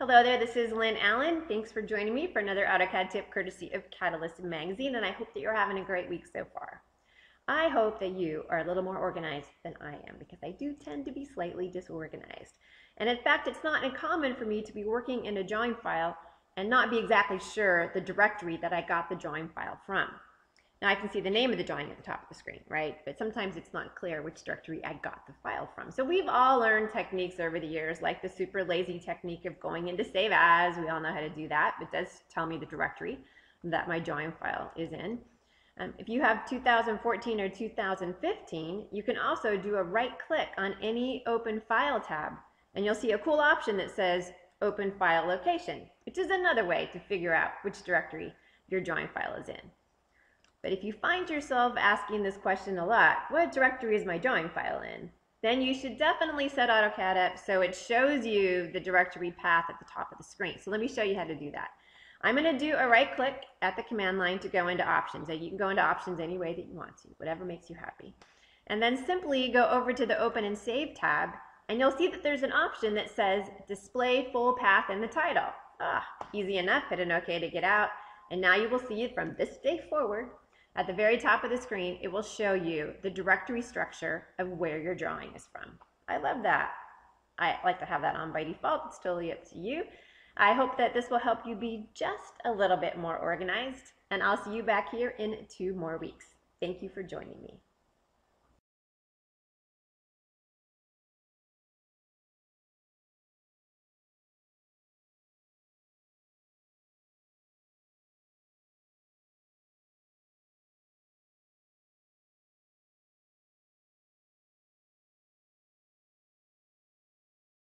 Hello there, this is Lynn Allen. Thanks for joining me for another AutoCAD tip courtesy of Cadalyst Magazine, and I hope that you're having a great week so far. I hope that you are a little more organized than I am because I do tend to be slightly disorganized. And in fact, it's not uncommon for me to be working in a drawing file and not be exactly sure the directory that I got the drawing file from. Now I can see the name of the drawing at the top of the screen, right? But sometimes it's not clear which directory I got the file from. So we've all learned techniques over the years, like the super lazy technique of going into save as. We all know how to do that. But it does tell me the directory that my drawing file is in. Um, if you have 2014 or 2015, you can also do a right click on any open file tab and you'll see a cool option that says open file location, which is another way to figure out which directory your drawing file is in. But if you find yourself asking this question a lot, what directory is my drawing file in? Then you should definitely set AutoCAD up so it shows you the directory path at the top of the screen. So let me show you how to do that. I'm going to do a right click at the command line to go into options. And You can go into options any way that you want to, whatever makes you happy. And then simply go over to the open and save tab and you'll see that there's an option that says display full path in the title. Ah, easy enough, hit an OK to get out. And now you will see from this day forward at the very top of the screen, it will show you the directory structure of where your drawing is from. I love that. I like to have that on by default. It's totally up to you. I hope that this will help you be just a little bit more organized, and I'll see you back here in two more weeks. Thank you for joining me.